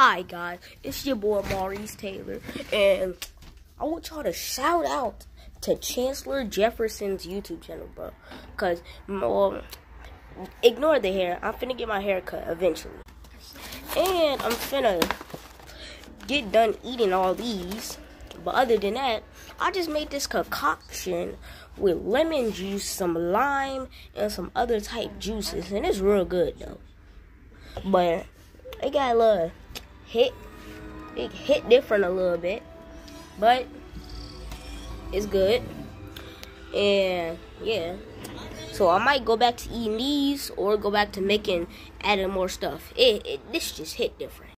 Hi guys, it's your boy Maurice Taylor, and I want y'all to shout out to Chancellor Jefferson's YouTube channel, bro. Cause, well, ignore the hair. I'm finna get my hair cut eventually, and I'm finna get done eating all these. But other than that, I just made this concoction with lemon juice, some lime, and some other type juices, and it's real good though. But it got a little hit it hit different a little bit but it's good. And yeah. So i might go back to eating these or go back to making adding more stuff. It, it this just hit different